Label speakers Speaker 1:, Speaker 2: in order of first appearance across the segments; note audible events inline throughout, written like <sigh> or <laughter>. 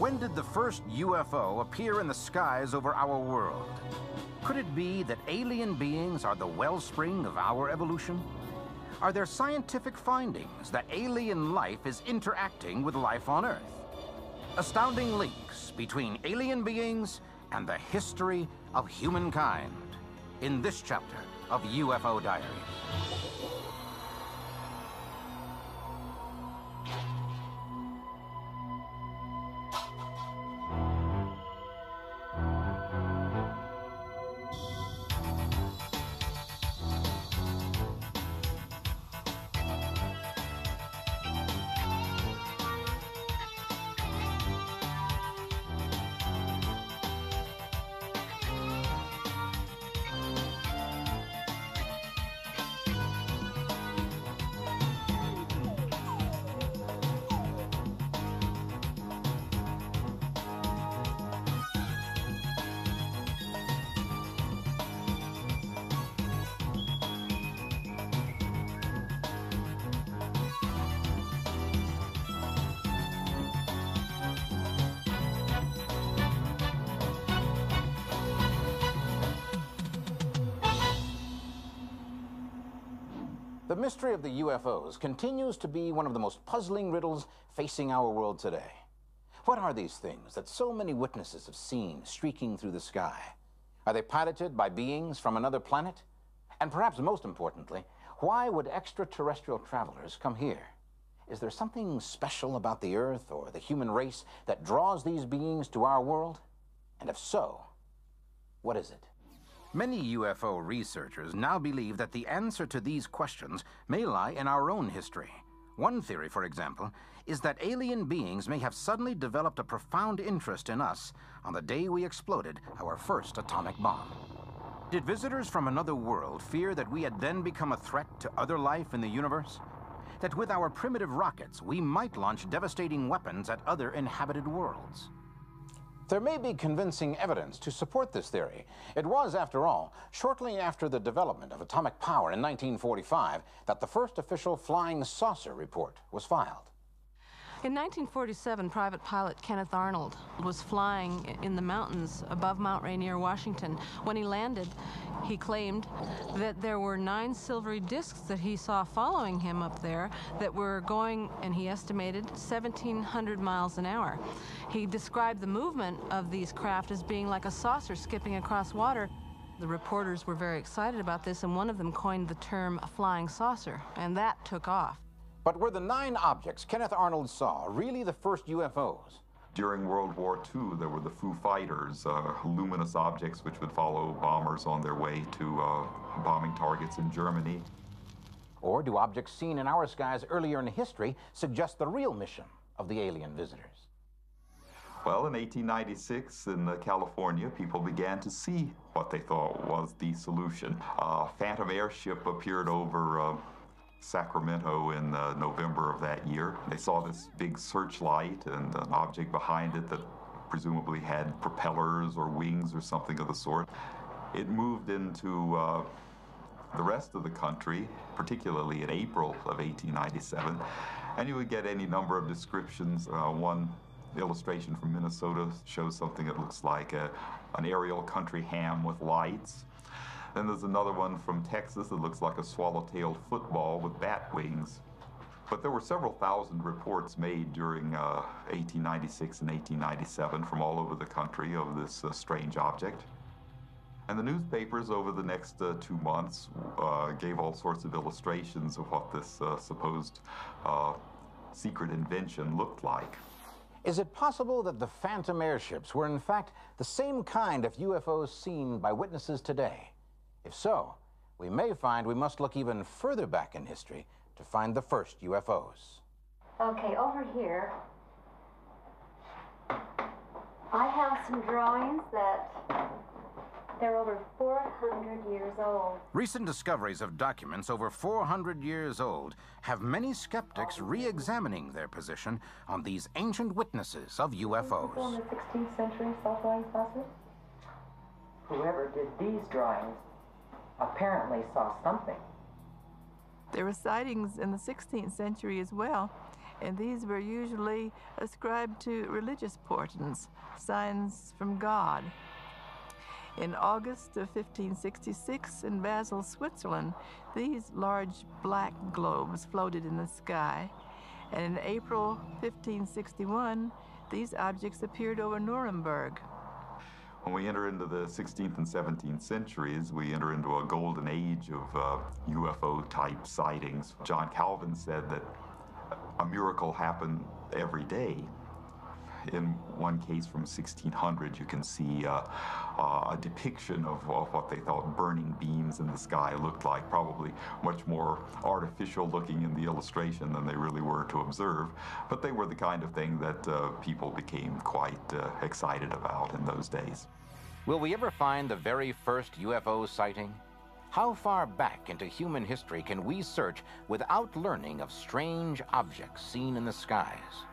Speaker 1: When did the first UFO appear in the skies over our world? Could it be that alien beings are the wellspring of our evolution? Are there scientific findings that alien life is interacting with life on Earth? Astounding links between alien beings and the history of humankind in this chapter of UFO Diaries. Mystery of the UFOs continues to be one of the most puzzling riddles facing our world today. What are these things that so many witnesses have seen streaking through the sky? Are they piloted by beings from another planet? And perhaps most importantly, why would extraterrestrial travelers come here? Is there something special about the Earth or the human race that draws these beings to our world? And if so, what is it? Many UFO researchers now believe that the answer to these questions may lie in our own history. One theory, for example, is that alien beings may have suddenly developed a profound interest in us on the day we exploded our first atomic bomb. Did visitors from another world fear that we had then become a threat to other life in the universe? That with our primitive rockets, we might launch devastating weapons at other inhabited worlds? There may be convincing evidence to support this theory. It was, after all, shortly after the development of atomic power in 1945 that the first official flying saucer report was filed.
Speaker 2: In 1947, private pilot Kenneth Arnold was flying in the mountains above Mount Rainier, Washington. When he landed, he claimed that there were nine silvery discs that he saw following him up there that were going, and he estimated, 1,700 miles an hour. He described the movement of these craft as being like a saucer skipping across water. The reporters were very excited about this, and one of them coined the term flying saucer, and that took off.
Speaker 1: But were the nine objects Kenneth Arnold saw really the first UFOs?
Speaker 3: During World War II, there were the Foo Fighters, uh, luminous objects which would follow bombers on their way to uh, bombing targets in Germany.
Speaker 1: Or do objects seen in our skies earlier in history suggest the real mission of the alien visitors?
Speaker 3: Well, in 1896 in uh, California, people began to see what they thought was the solution. A phantom airship appeared over uh, Sacramento in uh, November of that year. They saw this big searchlight and an object behind it that presumably had propellers or wings or something of the sort. It moved into uh, the rest of the country, particularly in April of 1897, and you would get any number of descriptions. Uh, one illustration from Minnesota shows something that looks like a, an aerial country ham with lights. Then there's another one from Texas that looks like a swallow-tailed football with bat wings. But there were several thousand reports made during uh, 1896 and 1897 from all over the country of this uh, strange object. And the newspapers over the next uh, two months uh, gave all sorts of illustrations of what this uh, supposed uh, secret invention looked like.
Speaker 1: Is it possible that the phantom airships were in fact the same kind of UFOs seen by witnesses today? If so, we may find we must look even further back in history to find the first UFOs.
Speaker 4: Okay, over here, I have some drawings that they're over 400 years old.
Speaker 1: Recent discoveries of documents over 400 years old have many skeptics oh. re-examining their position on these ancient witnesses of UFOs.
Speaker 4: In the 16th century self-flying?
Speaker 5: Whoever did these drawings apparently saw something.
Speaker 6: There were sightings in the 16th century as well, and these were usually ascribed to religious portents, signs from God. In August of 1566, in Basel, Switzerland, these large black globes floated in the sky, and in April 1561, these objects appeared over Nuremberg.
Speaker 3: When we enter into the 16th and 17th centuries, we enter into a golden age of uh, UFO type sightings. John Calvin said that a miracle happened every day. In one case from 1600, you can see uh, uh, a depiction of, of, what they thought burning beams in the sky looked like, probably much more artificial looking in the illustration than they really were to observe. But they were the kind of thing that uh, people became quite uh, excited about in those days.
Speaker 1: Will we ever find the very first UFO sighting? How far back into human history can we search without learning of strange objects seen in the skies?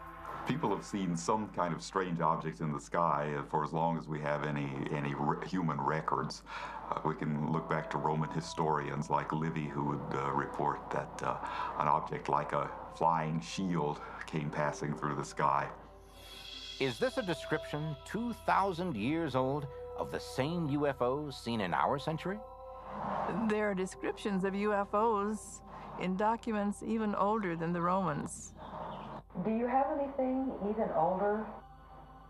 Speaker 3: People have seen some kind of strange objects in the sky for as long as we have any any re human records. Uh, we can look back to Roman historians like Livy, who would uh, report that uh, an object like a flying shield came passing through the sky.
Speaker 1: Is this a description 2,000 years old of the same UFOs seen in our century?
Speaker 6: There are descriptions of UFOs in documents even older than the Romans.
Speaker 5: Do you have anything even older?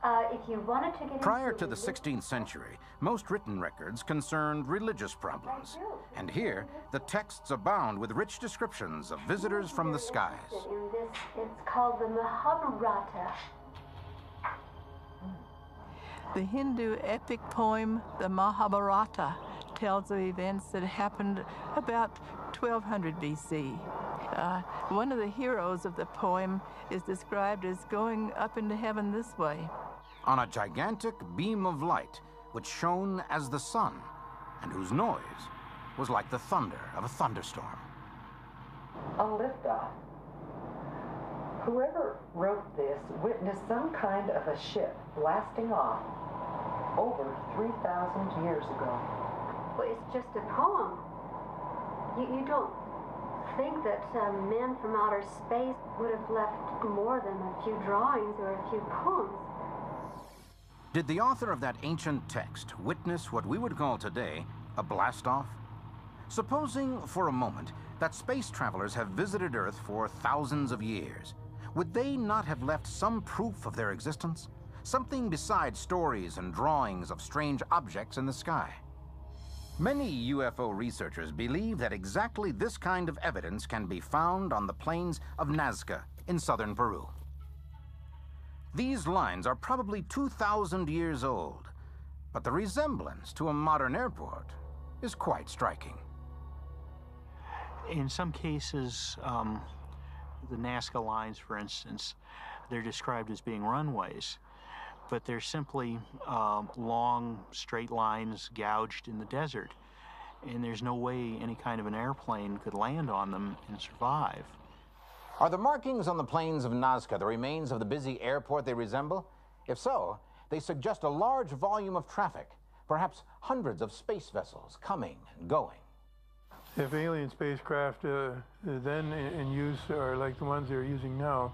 Speaker 4: Uh, if you wanted to get
Speaker 1: Prior to the 16th century, most written records concerned religious problems. And here, the texts abound with rich descriptions of visitors from the skies.
Speaker 4: In this, it's called the Mahabharata.
Speaker 6: The Hindu epic poem, the Mahabharata, tells of events that happened about 1200 BC. Uh, one of the heroes of the poem is described as going up into heaven this way.
Speaker 1: On a gigantic beam of light, which shone as the sun, and whose noise was like the thunder of a thunderstorm.
Speaker 5: A liftoff. Whoever wrote this witnessed some kind of a ship blasting off over 3,000 years ago.
Speaker 4: Well, it's just a poem. You, you don't think that um, men from outer space would have left more than a few drawings or a few poems.
Speaker 1: Did the author of that ancient text witness what we would call today a blast-off? Supposing for a moment that space travelers have visited Earth for thousands of years, would they not have left some proof of their existence? Something besides stories and drawings of strange objects in the sky? Many UFO researchers believe that exactly this kind of evidence can be found on the plains of Nazca in southern Peru. These lines are probably 2,000 years old, but the resemblance to a modern airport is quite striking.
Speaker 7: In some cases, um, the Nazca lines, for instance, they're described as being runways but they're simply um, long straight lines gouged in the desert. And there's no way any kind of an airplane could land on them and survive.
Speaker 1: Are the markings on the plains of Nazca the remains of the busy airport they resemble? If so, they suggest a large volume of traffic, perhaps hundreds of space vessels coming and going.
Speaker 8: If alien spacecraft uh, then in use are like the ones they're using now,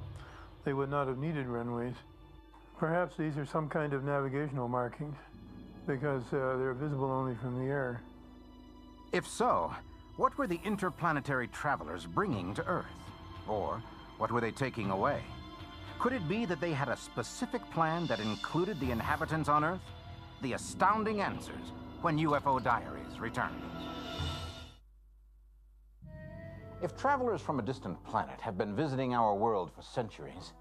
Speaker 8: they would not have needed runways. Perhaps these are some kind of navigational markings because uh, they're visible only from the air.
Speaker 1: If so, what were the interplanetary travelers bringing to Earth? Or what were they taking away? Could it be that they had a specific plan that included the inhabitants on Earth? The astounding answers when UFO Diaries returns. If travelers from a distant planet have been visiting our world for centuries,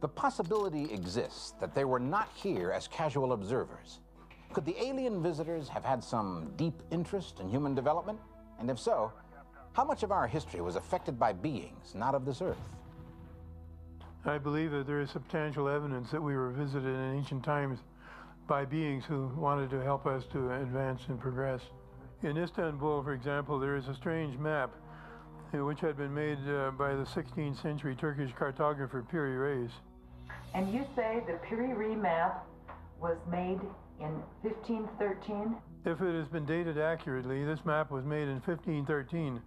Speaker 1: the possibility exists that they were not here as casual observers. Could the alien visitors have had some deep interest in human development? And if so, how much of our history was affected by beings not of this earth?
Speaker 8: I believe that there is substantial evidence that we were visited in ancient times by beings who wanted to help us to advance and progress. In Istanbul, for example, there is a strange map which had been made uh, by the 16th century Turkish cartographer Piri Reis.
Speaker 5: And you say the Piri Reis map was made in 1513?
Speaker 8: If it has been dated accurately, this map was made in 1513,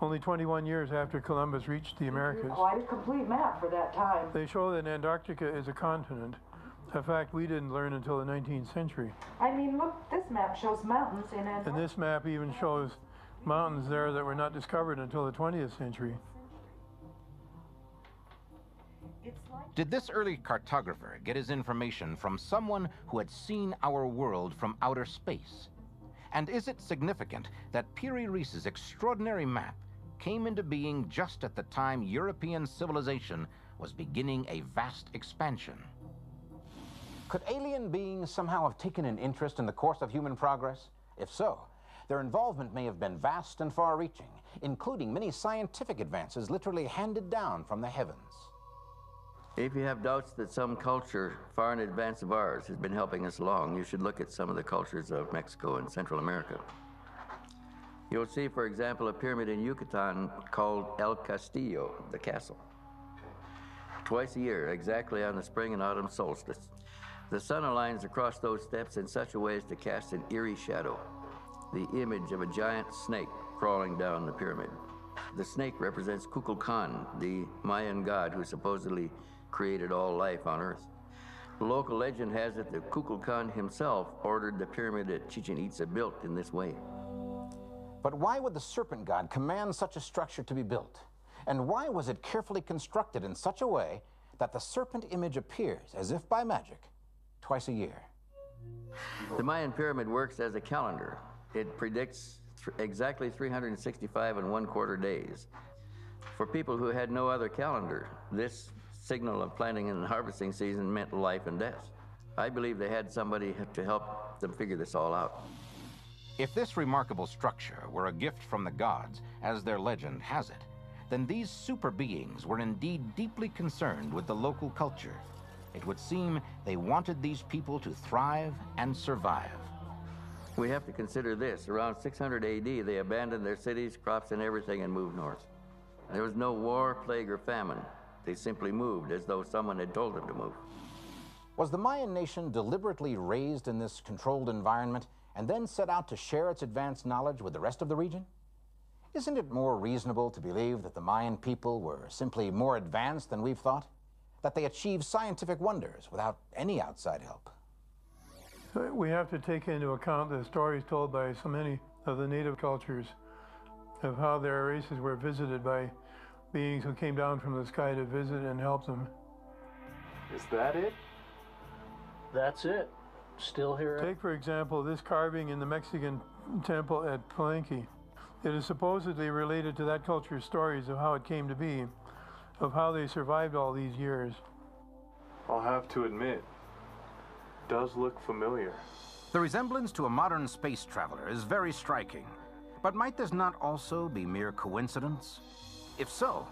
Speaker 8: only 21 years after Columbus reached the Americas.
Speaker 5: Quite a complete map for that time.
Speaker 8: They show that Antarctica is a continent, a fact we didn't learn until the 19th century.
Speaker 5: I mean, look, this map shows mountains in Antarctica.
Speaker 8: And this map even shows mountains there that were not discovered until the 20th century.
Speaker 1: Did this early cartographer get his information from someone who had seen our world from outer space? And is it significant that Piri Reis's extraordinary map came into being just at the time European civilization was beginning a vast expansion? Could alien beings somehow have taken an interest in the course of human progress? If so, their involvement may have been vast and far reaching, including many scientific advances literally handed down from the heavens.
Speaker 9: If you have doubts that some culture far in advance of ours has been helping us along, you should look at some of the cultures of Mexico and Central America. You'll see, for example, a pyramid in Yucatan called El Castillo, the castle. Twice a year, exactly on the spring and autumn solstice, the sun aligns across those steps in such a way as to cast an eerie shadow, the image of a giant snake crawling down the pyramid. The snake represents Kukulkan, the Mayan god who supposedly created all life on Earth. Local legend has it that Kukulkan himself ordered the pyramid at Chichen Itza built in this way.
Speaker 1: But why would the serpent god command such a structure to be built? And why was it carefully constructed in such a way that the serpent image appears, as if by magic, twice a year?
Speaker 9: The Mayan pyramid works as a calendar. It predicts th- exactly 365 and one quarter days. For people who had no other calendar, this signal of planting and harvesting season meant life and death. I believe they had somebody to help them figure this all out.
Speaker 1: If this remarkable structure were a gift from the gods, as their legend has it, then these super beings were indeed deeply concerned with the local culture. It would seem they wanted these people to thrive and survive.
Speaker 9: We have to consider this. Around 600 AD, they abandoned their cities, crops, and everything and moved north. There was no war, plague, or famine. They simply moved as though someone had told them to move.
Speaker 1: Was the Mayan nation deliberately raised in this controlled environment and then set out to share its advanced knowledge with the rest of the region? Isn't it more reasonable to believe that the Mayan people were simply more advanced than we've thought? That they achieved scientific wonders without any outside help?
Speaker 8: We have to take into account the stories told by so many of the native cultures of how their races were visited by beings who came down from the sky to visit and help them.
Speaker 10: Is that it? That's it. Still here.
Speaker 8: Take, for example, this carving in the Mexican temple at Palenque. It is supposedly related to that culture's stories of how it came to be, of how they survived all these years.
Speaker 10: I'll have to admit, does look familiar.
Speaker 1: The resemblance to a modern space traveler is very striking. But might this not also be mere coincidence? If so,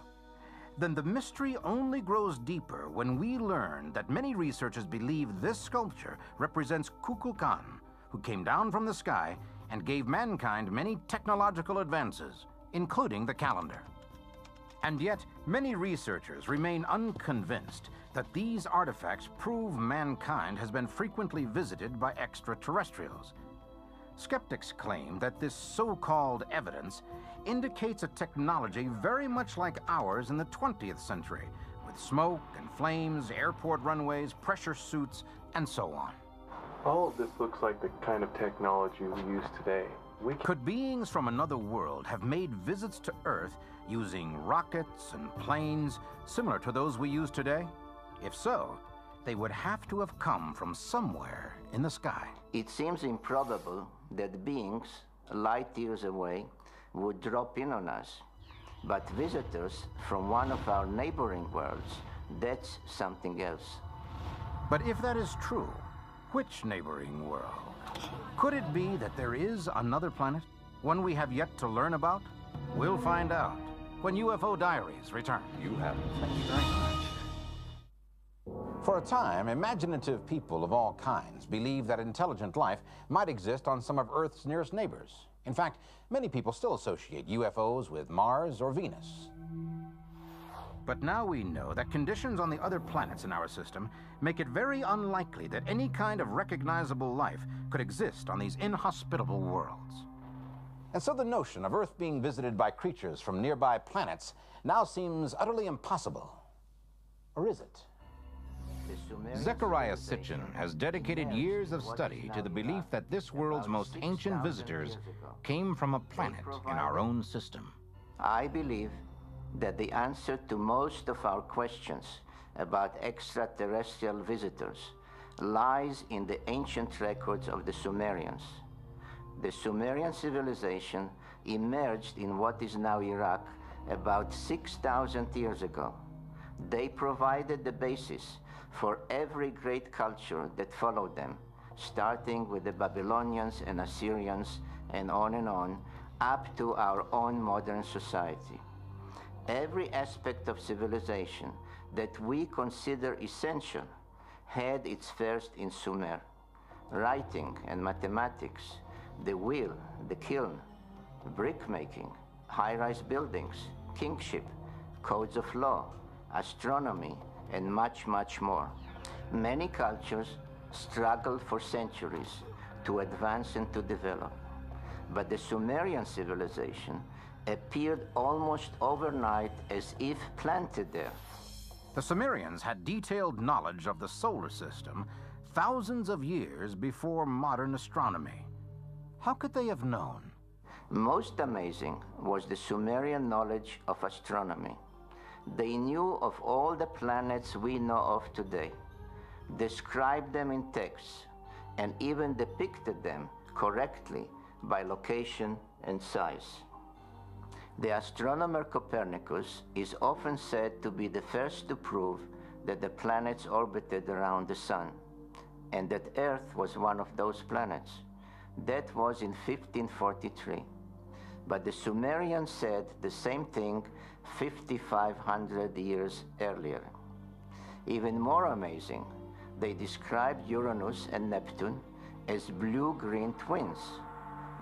Speaker 1: then the mystery only grows deeper when we learn that many researchers believe this sculpture represents Kukulkan, who came down from the sky and gave mankind many technological advances, including the calendar. And yet, many researchers remain unconvinced that these artifacts prove mankind has been frequently visited by extraterrestrials. Skeptics claim that this so called evidence indicates a technology very much like ours in the 20th century, with smoke and flames, airport runways, pressure suits, and so on.
Speaker 10: All of this looks like the kind of technology we use today. We
Speaker 1: Could beings from another world have made visits to Earth using rockets and planes similar to those we use today? If so, they would have to have come from somewhere in the sky.
Speaker 11: It seems improbable that beings light years away would drop in on us. But visitors from one of our neighboring worlds, that's something else.
Speaker 1: But if that is true, which neighboring world? Could it be that there is another planet, one we have yet to learn about? We'll find out when UFO Diaries return. You have it. Thank you very much. For a time, imaginative people of all kinds believed that intelligent life might exist on some of Earth's nearest neighbors. In fact, many people still associate UFOs with Mars or Venus. But now we know that conditions on the other planets in our system make it very unlikely that any kind of recognizable life could exist on these inhospitable worlds. And so the notion of Earth being visited by creatures from nearby planets now seems utterly impossible. Or is it?
Speaker 12: Zecharia Sitchin has dedicated years of study to the belief that this world's most ancient visitors came from a planet in our own system.
Speaker 11: I believe that the answer to most of our questions about extraterrestrial visitors lies in the ancient records of the Sumerians. The Sumerian civilization emerged in what is now Iraq about 6,000 years ago. They provided the basis for every great culture that followed them, starting with the Babylonians and Assyrians and on and on, up to our own modern society. Every aspect of civilization that we consider essential had its first in Sumer. Writing and mathematics, the wheel, the kiln, brickmaking, high-rise buildings, kingship, codes of law, astronomy, and much, much more. Many cultures struggled for centuries to advance and to develop. But the Sumerian civilization appeared almost overnight as if planted there.
Speaker 12: The Sumerians had detailed knowledge of the solar system thousands of years before modern astronomy. How could they have known?
Speaker 11: Most amazing was the Sumerian knowledge of astronomy. They knew of all the planets we know of today, described them in texts, and even depicted them correctly by location and size. The astronomer Copernicus is often said to be the first to prove that the planets orbited around the Sun, and that Earth was one of those planets. That was in 1543. But the Sumerians said the same thing 5,500 years earlier. Even more amazing, they described Uranus and Neptune as blue-green twins.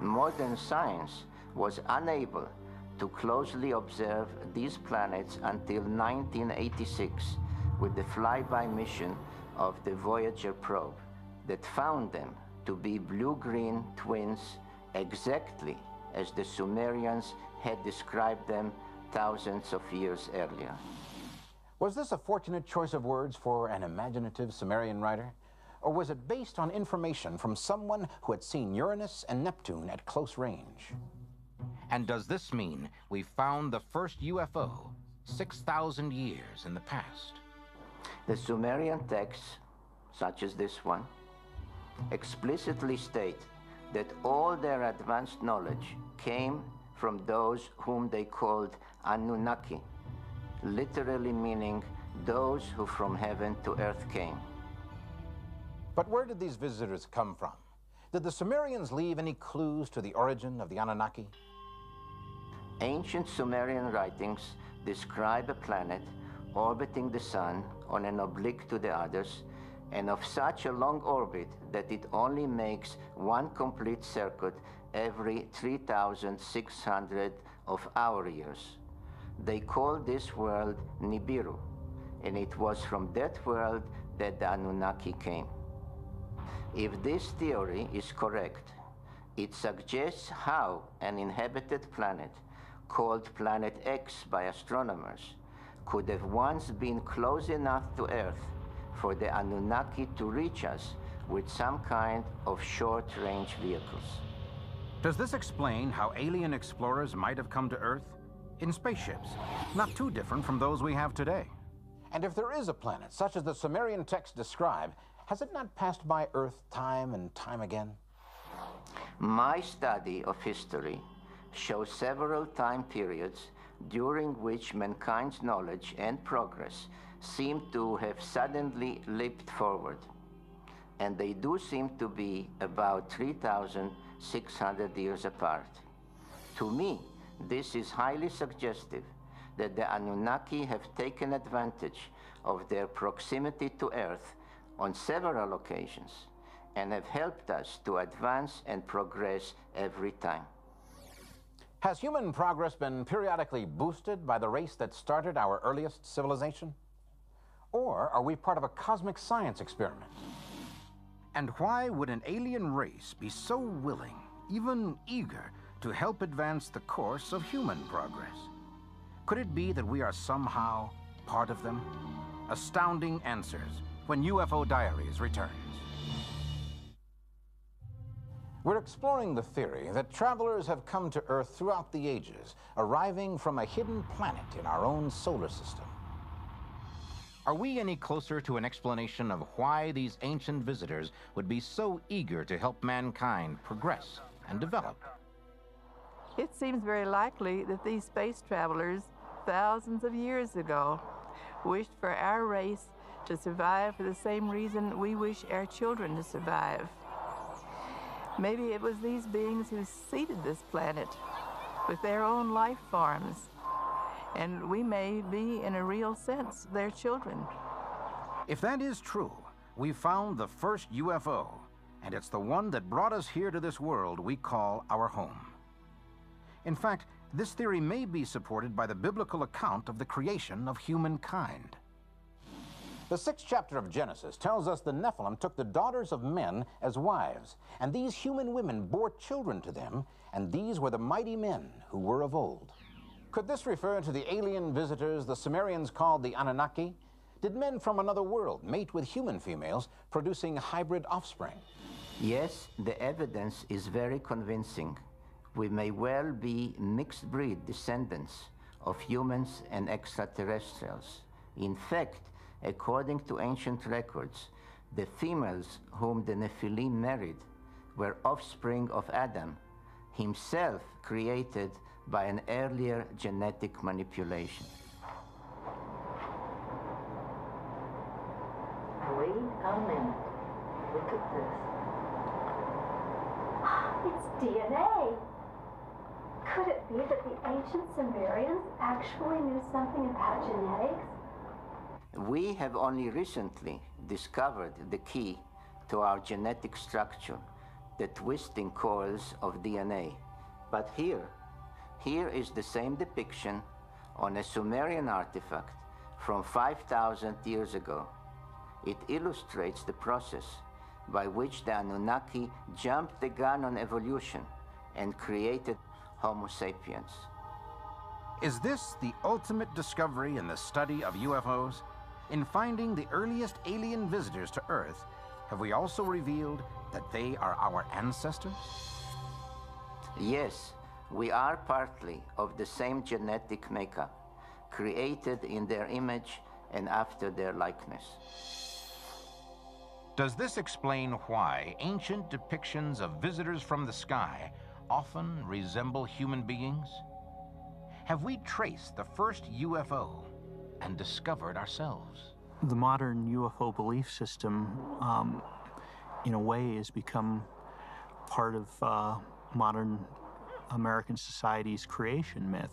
Speaker 11: Modern science was unable to closely observe these planets until 1986 with the flyby mission of the Voyager probe that found them to be blue-green twins exactly as the Sumerians had described them thousands of years earlier.
Speaker 1: Was this a fortunate choice of words for an imaginative Sumerian writer? Or was it based on information from someone who had seen Uranus and Neptune at close range?
Speaker 12: And does this mean we found the first UFO 6,000 years in the past?
Speaker 11: The Sumerian texts, such as this one, explicitly state that all their advanced knowledge came from those whom they called Anunnaki, literally meaning those who from heaven to earth came.
Speaker 1: But where did these visitors come from? Did the Sumerians leave any clues to the origin of the Anunnaki?
Speaker 11: Ancient Sumerian writings describe a planet orbiting the sun on an oblique to the others and of such a long orbit that it only makes one complete circuit every 3,600 of our years. They call this world Nibiru, and it was from that world that the Anunnaki came. If this theory is correct, it suggests how an inhabited planet, called Planet X by astronomers, could have once been close enough to Earth for the Anunnaki to reach us with some kind of short-range vehicles.
Speaker 12: Does this explain how alien explorers might have come to Earth? In spaceships, not too different from those we have today.
Speaker 1: And if there is a planet such as the Sumerian texts describe, has it not passed by Earth time and time again?
Speaker 11: My study of history shows several time periods during which mankind's knowledge and progress seem to have suddenly leaped forward. And they do seem to be about 3,600 years apart. To me, this is highly suggestive that the Anunnaki have taken advantage of their proximity to Earth on several occasions and have helped us to advance and progress every time.
Speaker 1: Has human progress been periodically boosted by the race that started our earliest civilization? Or are we part of a cosmic science experiment?
Speaker 12: And why would an alien race be so willing, even eager, to help advance the course of human progress? Could it be that we are somehow part of them? Astounding answers when UFO Diaries returns.
Speaker 1: We're exploring the theory that travelers have come to Earth throughout the ages, arriving from a hidden planet in our own solar system.
Speaker 12: Are we any closer to an explanation of why these ancient visitors would be so eager to help mankind progress and develop?
Speaker 6: It seems very likely that these space travelers, thousands of years ago, wished for our race to survive for the same reason we wish our children to survive. Maybe it was these beings who seeded this planet with their own life forms, and we may be, in a real sense, their children.
Speaker 12: If that is true, we found the first UFO, and it's the one that brought us here to this world we call our home. In fact, this theory may be supported by the biblical account of the creation of humankind.
Speaker 1: The sixth chapter of Genesis tells us the Nephilim took the daughters of men as wives, and these human women bore children to them, and these were the mighty men who were of old. Could this refer to the alien visitors the Sumerians called the Anunnaki? Did men from another world mate with human females, producing hybrid offspring?
Speaker 11: Yes, the evidence is very convincing. We may well be mixed breed descendants of humans and extraterrestrials. In fact, According to ancient records, the females whom the Nephilim married were offspring of Adam, himself created by an earlier genetic manipulation.
Speaker 5: Wait a minute. Look at this. <gasps>
Speaker 4: It's DNA. Could it be that the ancient Sumerians actually knew something about genetics?
Speaker 11: We have only recently discovered the key to our genetic structure, the twisting coils of DNA. But here, here is the same depiction on a Sumerian artifact from 5,000 years ago. It illustrates the process by which the Anunnaki jumped the gun on evolution and created Homo sapiens.
Speaker 12: Is this the ultimate discovery in the study of UFOs? In finding the earliest alien visitors to Earth, have we also revealed that they are our ancestors?
Speaker 11: Yes, we are partly of the same genetic makeup, created in their image and after their likeness.
Speaker 12: Does this explain why ancient depictions of visitors from the sky often resemble human beings? Have we traced the first UFO and discovered ourselves.
Speaker 7: The modern UFO belief system, um, in a way, has become part of uh, modern American society's creation myth.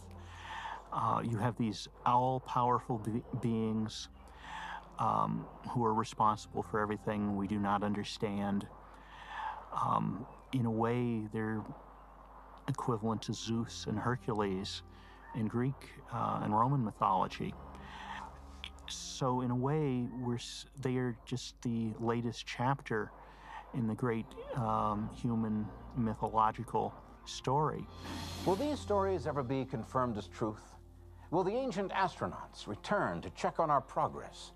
Speaker 7: Uh, you have these all powerful be beings um, who are responsible for everything we do not understand. Um, in a way, they're equivalent to Zeus and Hercules in Greek uh, and Roman mythology so in a way, we're they are just the latest chapter in the great um, human mythological story.
Speaker 1: Will these stories ever be confirmed as truth? Will the ancient astronauts return to check on our progress?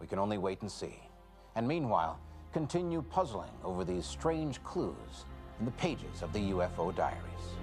Speaker 1: We can only wait and see. And meanwhile, continue puzzling over these strange clues in the pages of the UFO diaries.